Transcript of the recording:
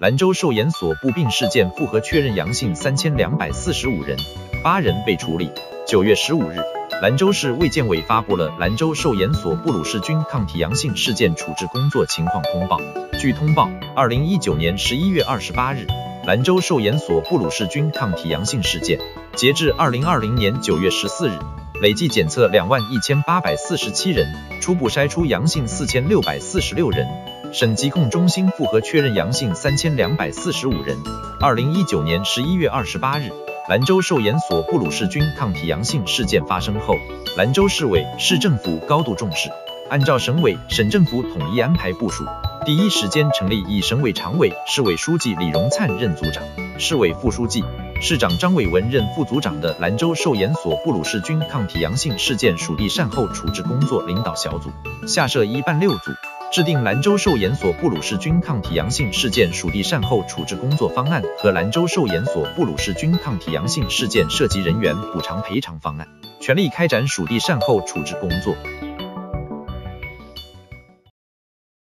兰州兽研所布病事件复核确认阳性三千两百四十五人，八人被处理。九月十五日，兰州市卫健委发布了兰州兽研所布鲁氏菌抗体阳性事件处置工作情况通报。据通报，二零一九年十一月二十八日，兰州兽研所布鲁氏菌抗体阳性事件，截至二零二零年九月十四日，累计检测两万一千八百四十七人，初步筛出阳性四千六百四十六人。省疾控中心复核确认阳性三千两百四十五人。二零一九年十一月二十八日，兰州兽研所布鲁氏菌抗体阳性事件发生后，兰州市委市政府高度重视，按照省委省政府统一安排部署，第一时间成立以省委常委、市委书记李荣灿任组长，市委副书记、市长张伟文任副组长的兰州兽研所布鲁氏菌抗体阳性事件属地善后处置工作领导小组，下设一办六组。制定兰州兽研所布鲁氏菌抗体阳性事件属地善后处置工作方案和兰州兽研所布鲁氏菌抗体阳性事件涉及人员补偿赔偿方案，全力开展属地善后处置工作。